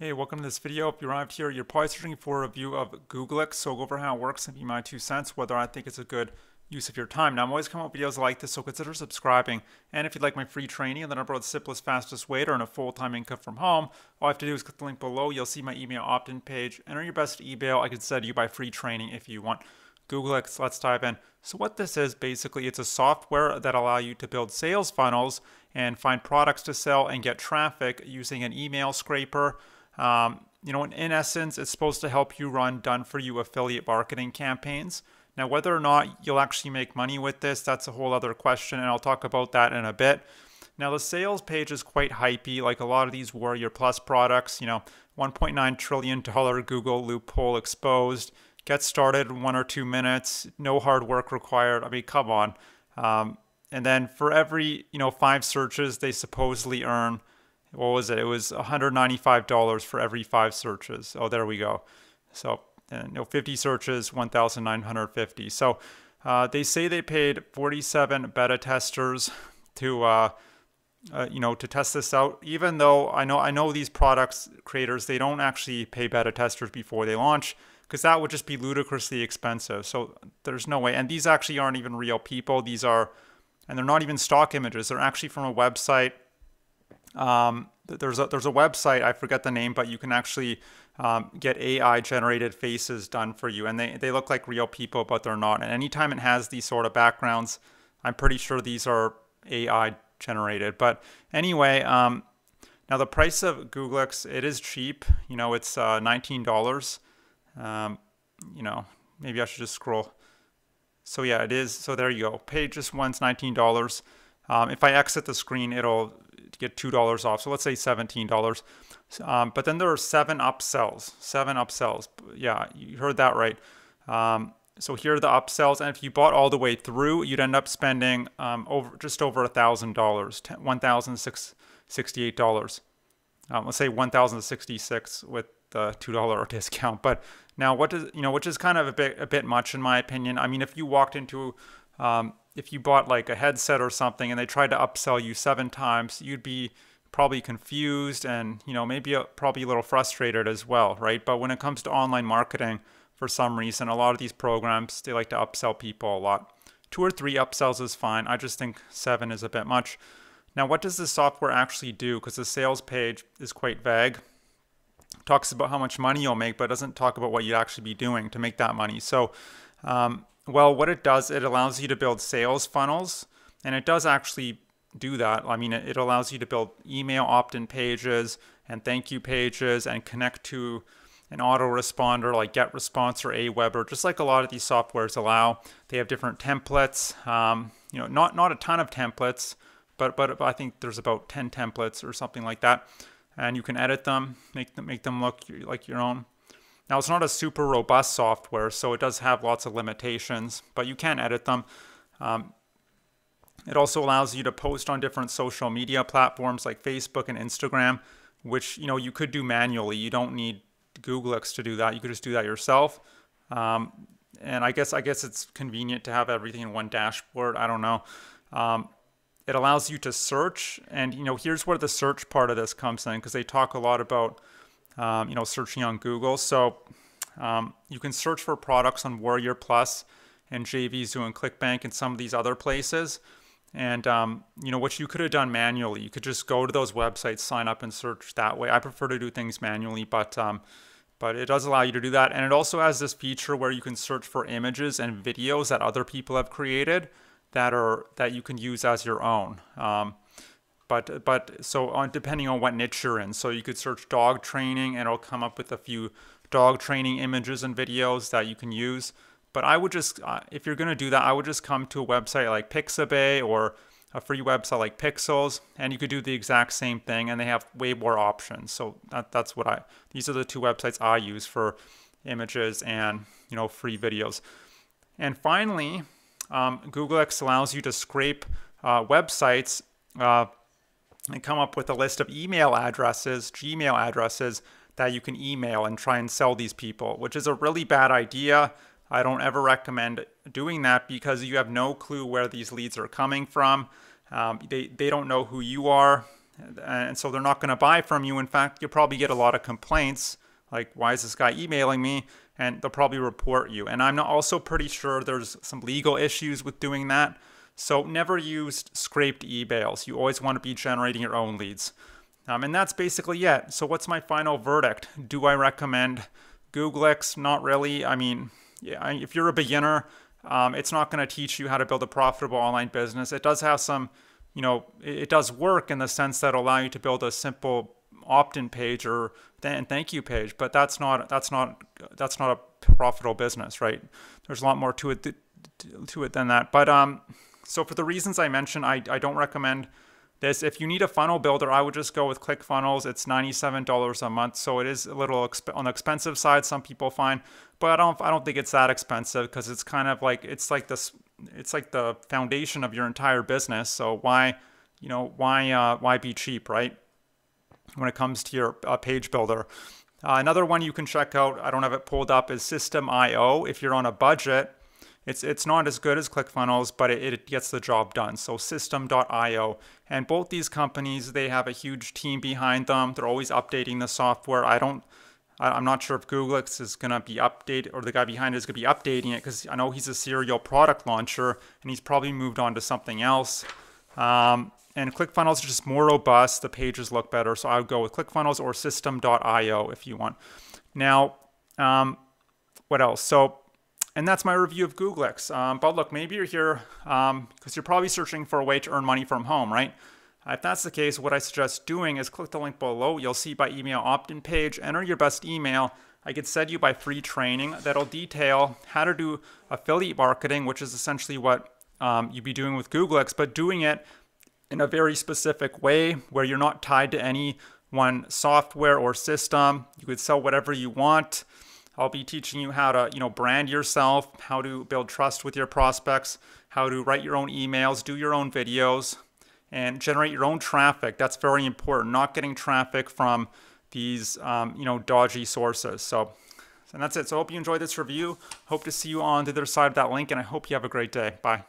Hey, welcome to this video. If you arrived here, you're probably searching for a review of Googlix, so I'll go over how it works and be my two cents, whether I think it's a good use of your time. Now, I'm always coming up with videos like this, so consider subscribing. And if you'd like my free training and the number of the simplest, fastest way to earn a full-time income from home, all I have to do is click the link below. You'll see my email opt-in page. Enter your best email. I can send you by free training if you want. Googlix, let's dive in. So what this is, basically, it's a software that allow you to build sales funnels and find products to sell and get traffic using an email scraper, um, you know, in, essence, it's supposed to help you run done for you affiliate marketing campaigns. Now, whether or not you'll actually make money with this, that's a whole other question, and I'll talk about that in a bit. Now, the sales page is quite hypey, like a lot of these Warrior Plus products. You know, 1.9 trillion dollar Google loophole exposed. Get started in one or two minutes. No hard work required. I mean, come on. Um, and then for every you know five searches, they supposedly earn what was it? It was $195 for every five searches. Oh, there we go. So, you know, 50 searches, 1,950. So, uh, they say they paid 47 beta testers to, uh, uh, you know, to test this out. Even though I know I know these products creators, they don't actually pay beta testers before they launch because that would just be ludicrously expensive. So there's no way. And these actually aren't even real people. These are, and they're not even stock images. They're actually from a website um, there's a there's a website I forget the name, but you can actually um, get AI generated faces done for you, and they they look like real people, but they're not. And anytime it has these sort of backgrounds, I'm pretty sure these are AI generated. But anyway, um, now the price of Googlix it is cheap. You know, it's uh, nineteen dollars. Um, you know, maybe I should just scroll. So yeah, it is. So there you go. Page just once, nineteen dollars. Um, if I exit the screen, it'll get $2 off. So let's say $17. Um, but then there are seven upsells, seven upsells. Yeah, you heard that right. Um, so here are the upsells, and if you bought all the way through, you'd end up spending um, over just over a thousand dollars, one thousand sixty-eight dollars. Um, let's say one thousand sixty-six with the two dollar discount. But now, what does you know, which is kind of a bit a bit much in my opinion. I mean, if you walked into um, if you bought like a headset or something and they tried to upsell you seven times, you'd be probably confused and you know maybe a, probably a little frustrated as well, right? But when it comes to online marketing, for some reason, a lot of these programs they like to upsell people a lot. Two or three upsells is fine. I just think seven is a bit much. Now, what does this software actually do? Because the sales page is quite vague. Talks about how much money you'll make, but doesn't talk about what you'd actually be doing to make that money. So um, well, what it does, it allows you to build sales funnels, and it does actually do that. I mean, it allows you to build email opt-in pages and thank you pages and connect to an autoresponder like GetResponse or Aweber, just like a lot of these softwares allow. They have different templates. Um, you know, not not a ton of templates, but but I think there's about 10 templates or something like that, and you can edit them, make them make them look like your own. Now it's not a super robust software, so it does have lots of limitations, but you can edit them. Um, it also allows you to post on different social media platforms like Facebook and Instagram, which you know you could do manually. You don't need Googlix to do that. You could just do that yourself. Um, and I guess I guess it's convenient to have everything in one dashboard. I don't know. Um, it allows you to search, and you know here's where the search part of this comes in because they talk a lot about um, you know, searching on Google. So um, you can search for products on Warrior Plus and JVZoo and ClickBank and some of these other places. And um, you know what you could have done manually. You could just go to those websites, sign up, and search that way. I prefer to do things manually, but um, but it does allow you to do that. And it also has this feature where you can search for images and videos that other people have created that are that you can use as your own. Um, but but so on depending on what niche you're in. So you could search dog training and it'll come up with a few dog training images and videos that you can use. But i would just uh, if you're going to do that i would just come to a website like pixabay or a free website like Pexels and you could do the exact same thing and they have way more options. So that, that's what i these are the two websites i use for images and you know free videos. And finally um, X allows you to scrape uh, websites uh, and come up with a list of email addresses, Gmail addresses that you can email and try and sell these people, which is a really bad idea. I don't ever recommend doing that because you have no clue where these leads are coming from. Um, they, they don't know who you are. and so they're not going to buy from you. In fact, you'll probably get a lot of complaints like, why is this guy emailing me? And they'll probably report you. And I'm also pretty sure there's some legal issues with doing that. So never use scraped emails. You always want to be generating your own leads. Um, and that's basically it. So what's my final verdict? Do I recommend Googlix? Not really. I mean, yeah, if you're a beginner, um, it's not going to teach you how to build a profitable online business. It does have some, you know, it, does work in the sense that allow you to build a simple opt-in page or th- thank you page, but that's not that's not that's not a profitable business, right? There's a lot more to it to it than that. But um, so for the reasons I mentioned, I I don't recommend this. If you need a funnel builder, I would just go with ClickFunnels. It's $97 a month, so it is a little on the expensive side. Some people find, but I don't I don't think it's that expensive because it's kind of like it's like this it's like the foundation of your entire business. So why you know why uh, why be cheap, right? When it comes to your uh, page builder. Uh, another one you can check out, I don't have it pulled up, is Systeme.io. If you're on a budget, it's, it's not as good as ClickFunnels, but it, it gets the job done. So Systeme.io. And both these companies, they have a huge team behind them. They're always updating the software. I don't I'm not sure if Googlix is going to be updated or the guy behind it is going to be updating it because I know he's a serial product launcher and he's probably moved on to something else. Um, and ClickFunnels is just more robust. The pages look better. So I would go with ClickFunnels or Systeme.io if you want. Now, um, what else? So and that's my review of Googlix. Um, but look, maybe you're here because um, you're probably searching for a way to earn money from home, right? If that's the case, what I suggest doing is click the link below. You'll see by email opt-in page, enter your best email. I could send you by free training that'll detail how to do affiliate marketing, which is essentially what um, you'd be doing with Googlix, but doing it in a very specific way where you're not tied to any one software or system. You could sell whatever you want. I'll be teaching you how to, you know, brand yourself, how to build trust with your prospects, how to write your own emails, do your own videos, and generate your own traffic. That's very important. Not getting traffic from these, um, you know, dodgy sources. So, and that's it. So I hope you enjoyed this review. Hope to see you on the other side of that link, and I hope you have a great day. Bye.